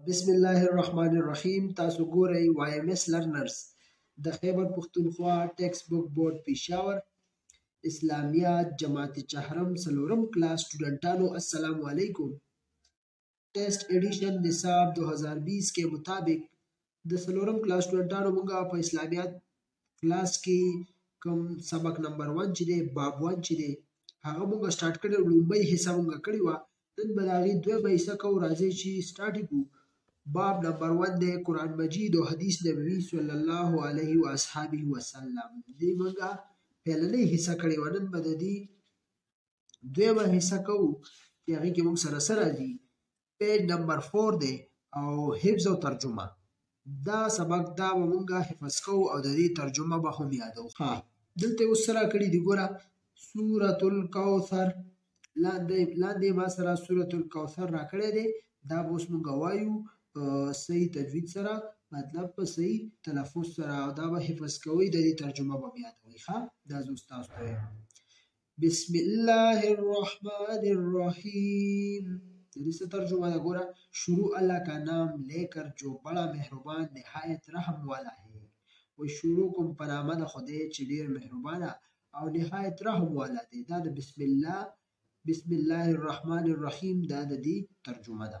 بسم الله الرحمن الرحیم تاسو ګورئ وای ایم ایس لرنرز د خیبر پښتونخوا ټیکس بوک بورډ پیښور اسلامیات جماعت چهرم سلورم کلاس سټوډنټانو السلام علیکم ټیسټ ایډیشن نصاب 2020 کې مطابق د سلورم کلاس سټوډنټانو موږ په اسلامیات کلاس کې کوم سبق نمبر 1 چې دی باب 1 چې دی هغه موږ سٹارټ کړو لومبۍ حصہ موږ کړی و نن به هغه دوه به حصہ کو راځي چې سٹارټ کو باب نمبر 1 دی قران مجید او حدیث نبوي صلی الله علیه و اصحابہ وسلم دې موږ پهلنې حصہ کړی و نن به د دې دوی به حصہ کو چې هغه کې موږ سره سره دي پیج نمبر 4 دی او حفظ او ترجمه دا سبق دا به موږ حفظ کو او د دې ترجمه به هم یادو ها دلته اوس سره کړی دی ګوره سورة الکوثر لاندې لاندې ما سره سورة الکوثر را کړی دی دا به اوس موږ وایو صحیح تجوید سره مطلب په صحیح تلفظ سره او دا به حفظ کوئ د دې ترجمه به یادوئ ښه دا زه ستاسو ته بسم الله الرحمن الرحیم د دې څه ترجمه ده ګوره شروع الله کا نام لے کر جو بڑا مهربان نهایت رحم والا ہے و شروع کوم په نامه د خدای چې ډیر مهربانه او نهایت رحم والا دی دا د بسم الله بسم الله الرحمن الرحیم دا د دې ترجمه ده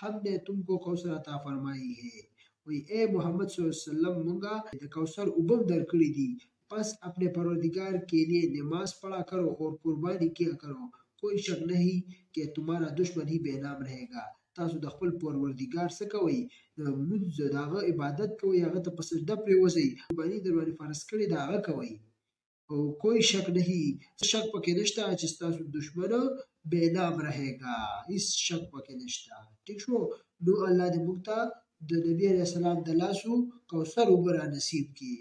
حمد ہے تم کو کوثر عطا فرمائی ہے وایي ای محمد صلی الله علیه وسلم مونږه د کوثر اوبه هم درکړي دي پس اپنه پروردګار کې لیې نماز پړا کرو اور قرباني کیا کرو کوئي شک نهي کې تمهارا دشمن هي بې نام رهې ګا تاسو د خپل پروردګار څه کوئ د مونځ د هغه عبادت کوئ هغه ته په سجده پرېوځئ قرباني در باندې فرض کړې ده هغه کوئ او کوئی شک نہیں څه شک پکې نشته چې ستاسو دشمن بے نام رہے گا هیڅ شک پکې نشته ٹھیک شو نو الله دې موږ ته د نبی علیہ السلام د لاسو کوثر وبرا نصیب کی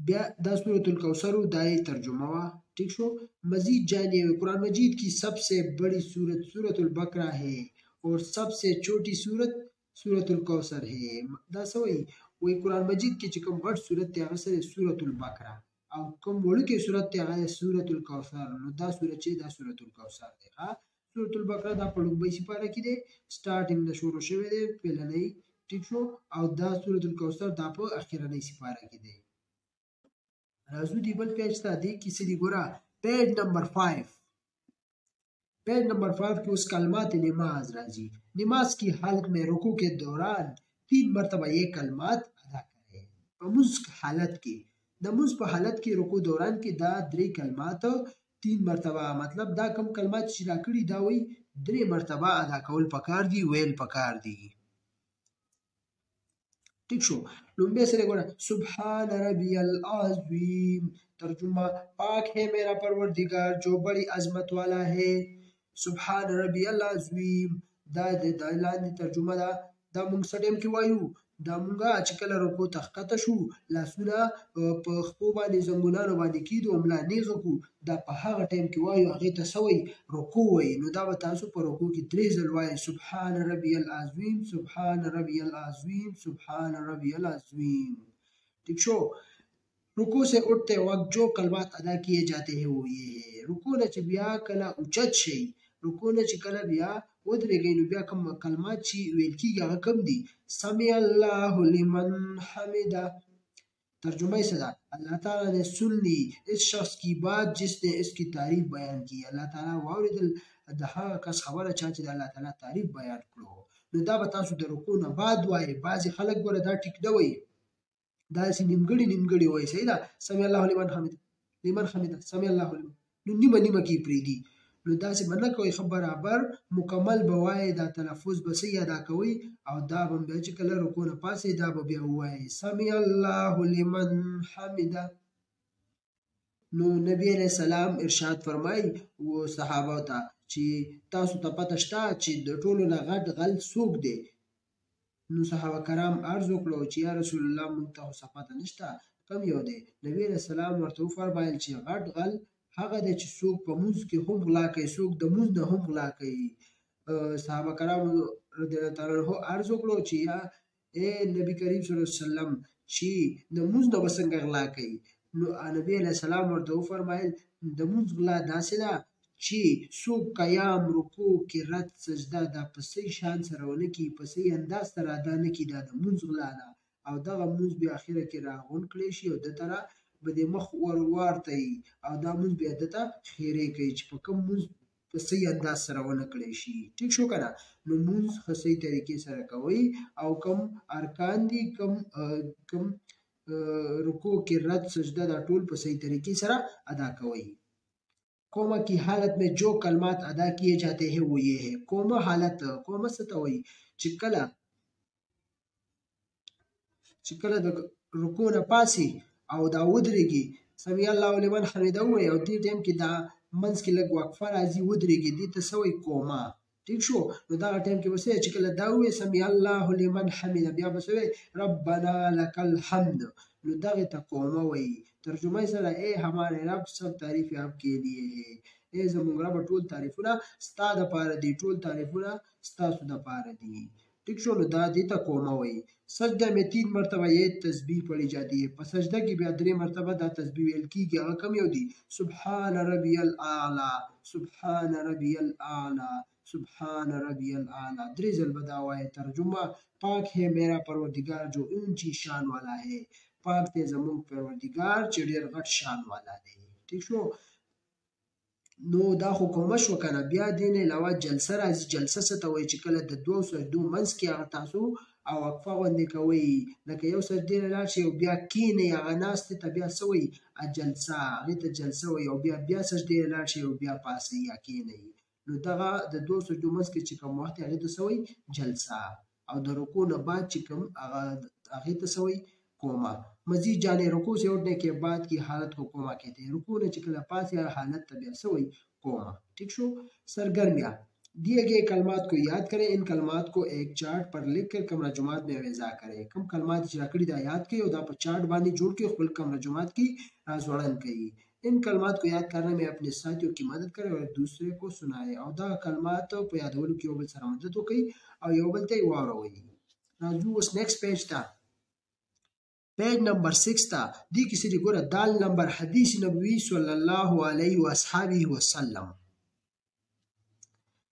بیا دا سورۃ الکوثر دای ترجمه وا ٹھیک شو مزید جانیے قرآن مجید کی سب سے بڑی سورت سورت البقرہ ہے اور سب سے چھوٹی سورت سورة الکوثر هي دا څه وایي وایي قرآن مجید کې چې کوم غټ سورت دی هغه سره سورة البقره او کوم وړوکی سورت دی هغه سورة الکوثر نو دا سورت چې دا سورة الکوثر دی ښه سورة البقره دا په لومبۍ سپاره کې دی سټارټینګ نه شروع شوی دی پیلنۍ ټیک شو او دا سورة الکوثر دا په اخیرنۍ سپاره کې دی راځو دی بل پیج ته دی کیسه دی ګوره پیج نمبر 5 پیج نمبر 5 کې اوس کلمات نماز راځي نماز کی حالت میں رکو کے دوران تین مرتبه یہ کلمات ادا کرے په موږ حالت کې د موږ په حالت کې رکو دوران کې دا درې کلمات تین مرتبه مطلب دا کم کلمات چې دا کړی دا وای درې مرتبه ادا کول پکار دی ویل پکار دی ټیک شو لومبه سره ګوره سبحان ربی العظیم ترجمه پاک ہے میرا پروردگار جو بڑی عظمت والا ہے سبحان ربی العظیم دا د لاندې ترجمه ده دا موږ سټیم کې وایو دا موږ چې کله رکو تخکته شو لاسونه په خپو باندې زنګونانو باندې کیدو ملا نیغه کو دا په هغه ټایم کې وایو هغه ته څه وایي رکوع وایي نو دا به تاسو په رکوع کې درې ځل وایي سبحان ربي العظیم سبحان ربي العظیم سبحان ربي العظیم ٹھیک شو رکوع سے اٹھتے وقت جو کلمات ادا کیے جاتے ہیں وہ یہ ہے رکوع نه چې بیا کله اوچت شي رکوع نه چې کله بیا ودرېږئ نو بیا کوم کلمات چې ویل کیږي هغه کوم دي سمع الله لمن حمده ترجمه یې څه ده الله تعالی نه سن دی هیڅ شخص کی باد جس دی اس کی تعریف بیان کی الله تعالی واوریدل د هغه کس خبره چا چې د الله تعالی تعریف بیان کړو نو دا به تاسو د رکوع نه بعد وایي بعضې خلک ګوره دا ټیک نه وایي داسې نیمګړي نیمګړي وایي صحیح ده سمع الله لمن حمده لمن حمده سمع الله لمن نو نیمه نیمه کې پریدي نو داسې به نه کوئ ښه برابر مکمل به وایې دا تلفظ به صحیح ادا کوئ او دا به بیا چې کله رکو نه پاسې دا به بیا ووایې سمع الله لمن حمده نو نبی علیہ السلام ارشاد فرمای و صحابه ته چې تاسو ته پته شته چې د ټولو نه غټ غل څوک دی نو صحابه کرام عرض وکړو چې یا رسول الله مونږ ته خو سپته نشته کم یو دی نبی علیه السلام ورته وفرمایل چې غټ غل هغه دی چې څوک په مونځ کې هم غلا کوي څوک د مونځ نه هم غلا کوي صحابه کرام رضی الله تعالی عنه عرض وکړو چې یا اے نبی کریم صلی الله علیه وسلم چې د مونځ نه وسنګ غلا کوي نو نبی علیه السلام ورته وفرمایل د مونځ غلا داسې ده چې څوک قیام رکوع قرت سجده دا په صحیح شان سره ونه کړي په صحیح انداز سره ادا نه کړي دا د مونځ غلا ده او دغه مونځ بیا اخره کې راغونډ کړی شي او ده ته را به د مخ ور وارته وي او دا مونځ بیا ده ته خیرې کوي چې په کوم مونځ په صحیح انداز سره ونه کړی شي ټیک شو که نه نو مونځ ښه صحیح طریقې سره کوئ او کوم ارکان دي کوم کوم رکوع کې رد سجده دا ټول په صحیح طریقې سره ادا کوئ کومه کی حالت میں جو کلمات ادا کیے جاتے ہیں وہ یہ ہے کومه حالت کومه ستوي چې کله چې کله د رکوع نه پاسي او دا ودرېږي سمي الله لمن حمده وي او دې ټیم کې دا منځ کې لږ وقفه راځي ودرېږي دې ته سوي کومه ټیک شو نو دا ټیم کې وسه چې کله دا وې سمي الله لمن حمد بیا بس وې ربنا لك الحمد نو دغه ته کومه وې ترجمه سره اے ہمارے رب سب تعریف آپ کے لیے ہے اے زموږ رب ټول تعریفونه ستاسو لپاره دي ټول تعریفونه ستاسو لپاره دي ټیک شو نو دا دیتا کومه وایي سجده مې تین مرتبه یې تسبیح پړی جاتی په سجده کې بیا درې مرتبه دا تسبیح ویل کیږي هغه کم یو دی سبحان ربی الاعلى سبحان ربی الاعلى سبحان ربی الاعلى درې ځل به دا وایي ترجمه پاک ہے میرا پروردگار جو اونچی شان والا ہے پاک دی زموږ پروردگار چې ډیر غټ شان والا دی ٹھیک شو نو دا خو کومه شو کنه بیا دین علاوه جلسه راځي جلسه څه ته وایي چې کله د دوو سجدو منځ کې هغه تاسو او وقفه غوندې کوي لکه یو سجدې له لاړ شي او بیا کینې هغه ناستې ته بیا څه وایي جلسه هغې ته جلسه وایي او بیا بیا سجدې له لاړ شي او بیا پاسي یا کینې نو دغه د دوو سجدو منځ کې چې کوم وخت هغې ته څه وایي جلسه او د رکوع نه بعد چې کوم هغه هغه ته سوي کوما مزي جانې رکوع سے اٹھنے کې بعد کی حالت کو کوما کہتے ہیں رکوع نه چې کله پاسه حالت ته بیا سوي کوما ٹھیک شو سرګرمیا دیے گئے کلمات کو یاد کریں ان کلمات کو ایک چارټ پر لکھ کر کمرہ جماعت میں اویزا کریں کم کلمات چې راکړي دا یاد کړئ او دا په چارټ باندې جوړ کړئ خپل کمرہ جماعت کې راځوړن کړئ ان کلمات کو یاد کرنا مې اپنې ساتیو کې مدد کرے اور دوسرې کو سنائے او دا کلمات په یادولو کې یو بل سره مدد وکړي او یو بل ته یې واوروي راځو اوس نیکسټ پیج ته پیج نمبر 6 ته دې کې سری ګوره دال نمبر حدیث نبوي صلی الله علیه و اصحابه وسلم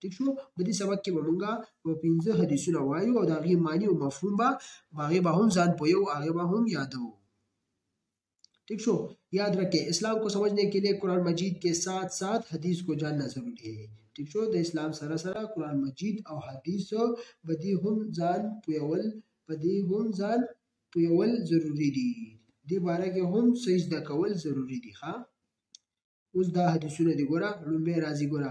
ټیک شو په دې سبق کې به مونږه په پنځه حدیثونه وایو او د هغې معنی او مفهوم به هغې به هم ځان پویو هغې به هم یادو ٹھیک شو یاد رکھے اسلام کو سمجھنے کے لیے قرآن مجید کے ساتھ ساتھ حدیث کو جاننا ضروری ہے ٹھیک شو د اسلام سره سره قرآن مجید او حدیث بدی هم ځان پویول بدی هم ځان پویول ضروری دي دې باره کې هم صحیح زده کول ضروری دي ښا اوس دا حدیثونه دی ګوره لومبه راځي ګوره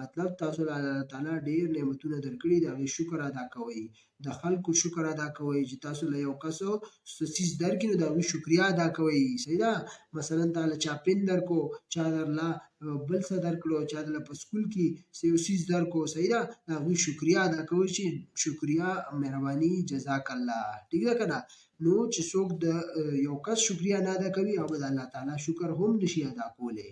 مطلب تاسو له الله تعالی ډیر نعمتونه درکړي د هغه شکر ادا کوئ د خلکو شکر ادا کوئ چې تاسو له یو کس څه چیز درکړي نو د هغوی شکریا ادا کوئ صحیح ده مثلا تا له چا پن درکو چا درله بل څه درکړو چا درله په سکول کې څه یو چیز درکو صحیح ده د هغوی شکریا ادا کوئ چې شکریا مهرباني جزاک الله ټیک ده که نه نو چې څوک د یو کس شکریا نه ادا کوي هغه به د الله تعالی شکر هم نشي ادا کولی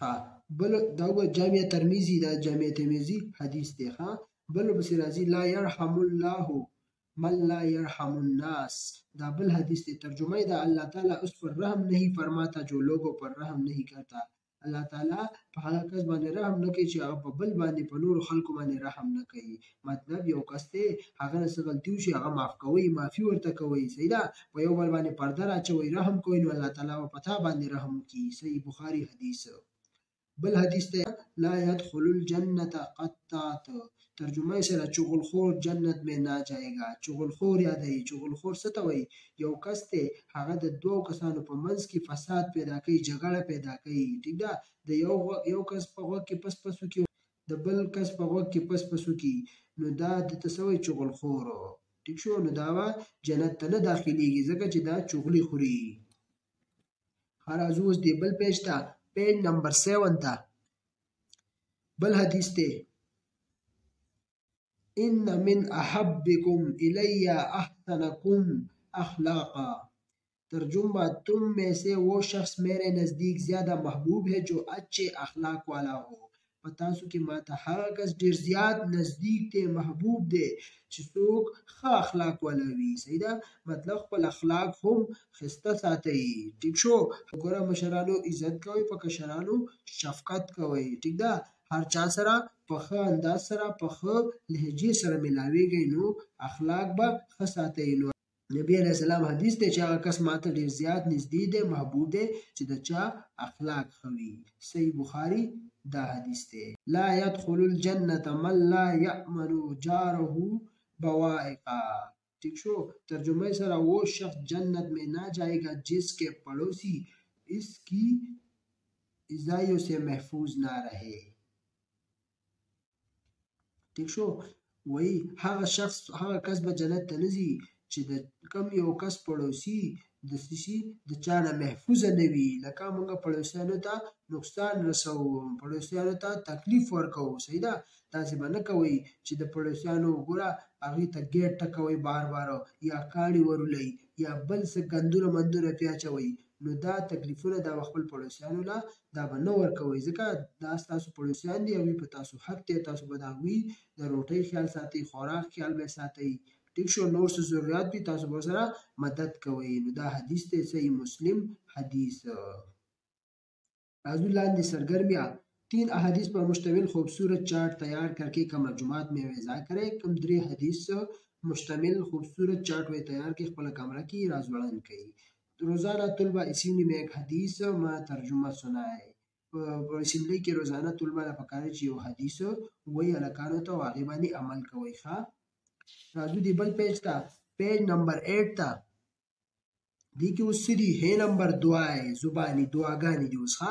ها بل دا و جامع ترمذی دا جامع ترمذی حدیث دی ها بل پسې راځي لا يرحم الله من لا يرحم الناس دا بل حدیث دی ترجمه دا الله تعالی اس پر رحم نہیں فرماتا جو لوگوں پر رحم نہیں کرتا الله تعالی په هغه کس باندې رحم نه کوي چې هغه په بل باندې په نور خلکو باندې رحم نه کوي مطلب یو کس دی هغه نه څه غلطي وشي هغه معاف کوي معافي ورته کوي صحیح ده په یو بل باندې پرده راچوي رحم کوي نو الله تعالی به پتا باندې رحم وکړي صحیح بخاري حدیث بل حدیث ته لا يدخل الجنه قطات ترجمه سره چغل خور جنت میں نه جایګا چغل خور یادای چغل خور څه ته وای یو کس ته هغه د دوو کسانو په منځ کې فساد پیدا کوي جګړه پیدا کوي ټیک ده د یو یو کس په غوږ کې پس پسو کې د بل کس په غوږ کې پس پس وکړي نو دا د تسوي چغل خور ټیک شو نو دا وا جنت ته نه داخليږي ځکه چې دا چغلي خوري هر ازوس دی بل پیج ته پیج نمبر 7 ته بل حدیث ته ان من احبکم الی احسنکم اخلاقا ترجم با تم میسه و شخص میره نزدیک زیاده محبوب ہے جو اچه اخلاق والا هو په تاسو کې ما ته هغه کس ډیر زیات نزدیک دی محبوب دی چې څوک ښه اخلاق والا وي صحیح ده مطلب خپل اخلاق هم خسته ساتئ ټیک شو وګوره مشرانو عزت کوئ په کشرانو شفقت کوئ ټیک ده هر چا سره په ښه انداز سره په ښه لهجې سره ملاویږئ نو اخلاق به ښه ساتئ نو نبی علیہ السلام حدیث ته چې هغه کس ماته ډیر زیات نږدې دی محبوب دی چې د چا اخلاق خوي صحیح بخاری دا حدیث دی لا يدخل الجنه من لا يأمن جاره بوائقا ٹھیک شو ترجمه سره وہ شخص جنت میں نہ جائے گا جس کے پڑوسی اس کی ازائیوں سے محفوظ نہ رہے ټیک شو وای هغه شخص هغه کس به جنت ته نزي چې د کم یو کس پړوسی د سیسی د چانه محفوظ نه وي لکه موږ پړوسیانو ته نقصان رسو پړوسیانو ته تکلیف ورکو صحیح ده تاسو به نه کوئ چې د پړوسیانو وګوره هغه ته ګیټ ټکوي بار بار یا کاڼي ورولي یا بل څه ګندونه مندونه پیاچوي نو دا تکلیفونه دا خپل پړوسیانو لا دا به نه ورکوئ، ځکه دا ستاسو پړوسیان دي، هغوی په تاسو حق دي او تاسو به د هغوی د روټۍ خیال ساتئ، خوراک خیال به یې ساتئ. ټیک شو، نور څه ضرورت وي، تاسو به ورسره مدد کوئ. نو دا حدیث دی، صحیح مسلم حدیث. راځو لاندې سرګرمیا تین احادیث پر مشتمل خوبصورت چارټ تیار کر کې کومه جماعت مې ویزا کرے کوم درې حدیث مشتمل خوبصورت چارټ وې تیار کې خپل کمره کې راځوړن کړئ روزانه طلبه اسی نیم ایک حدیث ما ترجمه سنا ہے په اسمبلی کې روزانه طلبه له پکاره چې یو حدیث وایي الکانو ته هغه باندې عمل کوي ښا راځو دی بل پیج ته پیج نمبر 8 ته دی کې اوس سری هي نمبر 2 زبانی دعاګانی دی اوس ښا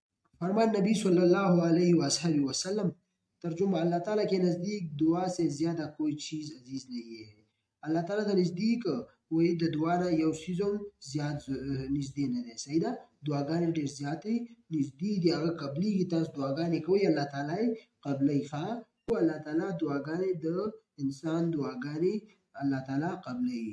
فرمان نبی صلی الله علیه و آله و سلم ترجمه الله تعالی کې نزدیک دعا سے زیاده کوئی چیز عزیز نه یې الله تعالی ته نزدیک وې د دعا نه یو چیز هم زیات نږدې نه دی صحیح ده دعاګانې ډېر زیاتې نږدې دي هغه قبلېږي تاسو دعاګانې کوئ الله تعالی قبلې ښه خو الله تعالی دعاګانې د انسان دعاګانې الله تعالی قبلې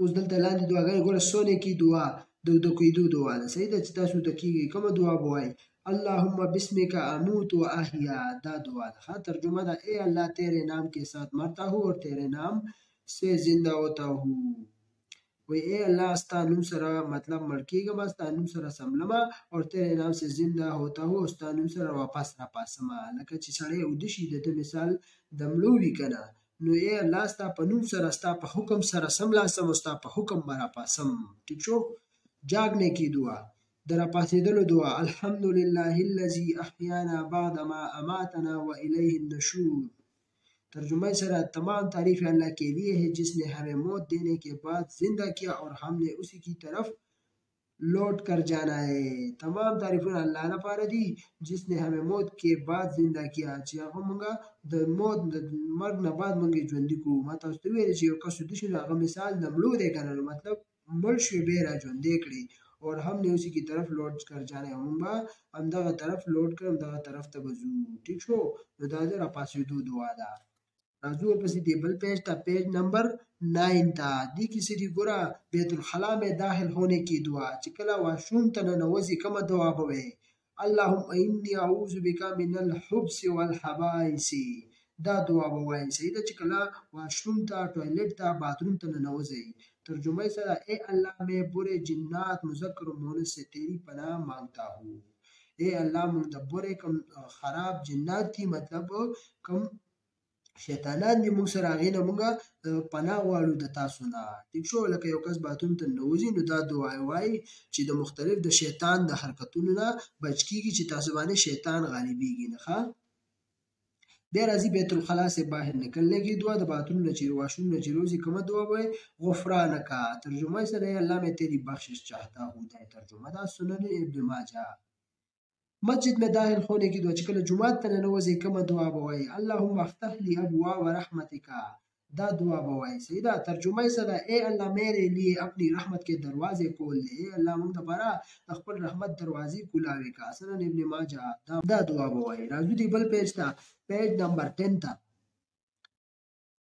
اوس دلته لاندې دعاګانې ګوره څو نیکي دعا د د کېدو دعا ده صحیح ده چې تاسو د کېږي کومه دعا به وایي اللهم بسمك اموت واحيا دا دعا ده ها ترجمه ده اے الله تیرے نام کے ساتھ مرتا ہوں اور تیرے نام سے زندہ ہوتا ہوں وی اے الله ستا نوم سره مطلب مړ کېږم ستا نوم سره سملم او تیرې نام سه زنده هوتا هو ستا نوم سره واپس را پاسم لکه چې سړی اوده شي د ده مثال د مړو وي که نه نو ای الله ستا په نوم سره ستا په حکم سره سملاسم او ستا په حکم به راپاسم ټیک شو جاګنه کی دعا د راپاسېدلو دعا الحمد لله الذي احیانا بعد ما اماتنا و الیه النشور ترجمه سره تمام تعریف الله کې لیه جس نه همه موت دینے کې بعد زنده کیا اور هم نه اسی کی طرف لوټ کر جانا هې تمام تعریفونه الله لپاره دي جس نه همې موت کې بعد زنده کیا چې هغه مونږه د موت د مرګ نه بعد مونږه ژوندۍ کو ما تاسو ته ویل چې یو کس د شنو هغه مثال د مړو دی کنه مطلب مړ شي به را ژوندې کړي او هم نه اوسې کی طرف لوټ کر جانا هم با هم دغه طرف لوټ کړم دغه طرف ته بزو ټیک شو نو دا د را پاسې دو دعا ده راځو پسې دی بل پیج ته پیج نمبر 9 ته دی کې سری ګورا بیت الخلا مې داخل ہونے کی دعا چې کله واشوم ته نه نوځي کومه دعا به وي اللهم اني اعوذ بك من الحبس والحبائس دا دعا به وایي صحیح ده چې کله واشروم ته ټوایلټ ته باثروم ته ننوځي ترجمه سره اے الله مې بره جنات مذکر و مؤنث سے تیری پناہ مانگتا ہوں اے الله مونږ د بره کم خراب جنات کی مطلب کم شیطانان دي موږ سره هغې نه موږ پناه غواړو د تاسو نه ټیک شو لکه یو کس باتون ته نوځي نو دا دعا وایي چې د مختلف د شیطان د حرکتونو نه بچ کیږي چې تاسو باندې شیطان غالبیږي نه ښه بیا راځي بیت الخلا سے باهر نکلنے کی دعا د باتون نه چې واشون نه چې روزي کومه دعا وایي غفرانک ترجمه سره الله مې تیری بخشش چاہتا ہوں دا ترجمه دا سنن ابن ماجه مسجد میں داخل ہونے کی دعا چې کله جمعات ته ننوځي کومه دعا به وایي اللهم افتح لي ابواب رحمتك دا دعا به وایي صحیح ده ترجمه یې څه ده اے الله میرے لیے اپنی رحمت کې دروازې کول دي اے الله موږ لپاره د خپل رحمت دروازې کولاوي کا سنن ابن ماجه دا دا دعا به وایي راځو دی بل پیج ته پیج نمبر 10 ته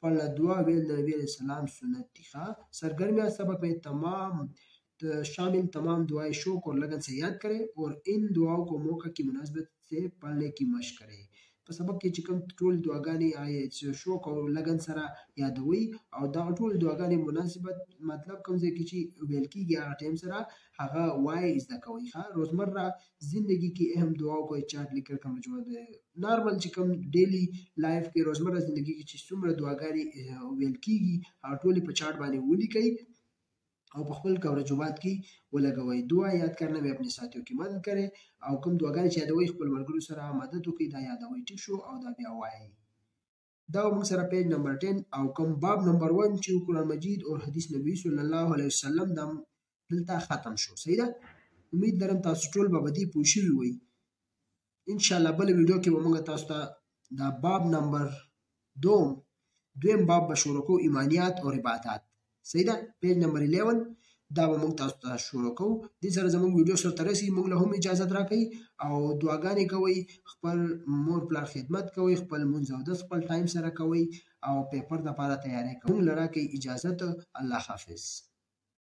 پړه دعا ویل د نبی علیه السلام سنت دي ښه سرګرمیا سبق میں تمام شامل تمام دعائیں شوق اور لگن سے یاد کرے اور ان دعاؤں کو موقع کی مناسبت سے پڑھنے کی مشق کرے په سبق کې چې کوم ټول دعاګانې آیا چې شوق او لګن سره یادوي او دا ټول دعاګانې مناسبت مطلب کوم ځای کې چې ویل کېږي هغه ټایم سره هغه وایي زده کوي ښه روزمره زندگی کې اهم دعا او کوئی چاټ لیکل کم جوړ دی نارمل چې کم ډیلی لایف کې روزمره زندگی کې چې څومره دعاګانې ویل کیږي هغه ټولې په چاټ باندې ولیکئ او په خپل کورجوبات کې ولګوي دعا یاد کرنا به خپل ساتیو کې مدد کړي او کوم دعاګانې چې یادوي خپل ملګرو سره مدد وکړي دا یادوي ټیک شو او دا بیا وایي دا موږ سره پیج نمبر 10 او کوم باب نمبر 1 چې قرآن مجید او حدیث نبی صلی الله علیه وسلم دا دلته ختم شو صحیح ده امید لرم تاسو ټول به دې پوه شوي وي ان شاء الله بل ویډیو کې به موږ تاسو ته دا باب نمبر 2 دویم باب به شروع کوو ایمانیات او عبادات صحیح ده پیج نمبر 11 دا به موږ تاسو ته شروع کوو دې سره زموږ ویډیو سره ترسي موږ له هم اجازه راکړي او دعاګانې کوي خپل مور پلار خدمت کوي خپل مونږ او د خپل ټایم سره کوي او پیپر د لپاره تیاری کوي لراکې اجازه ته الله حافظ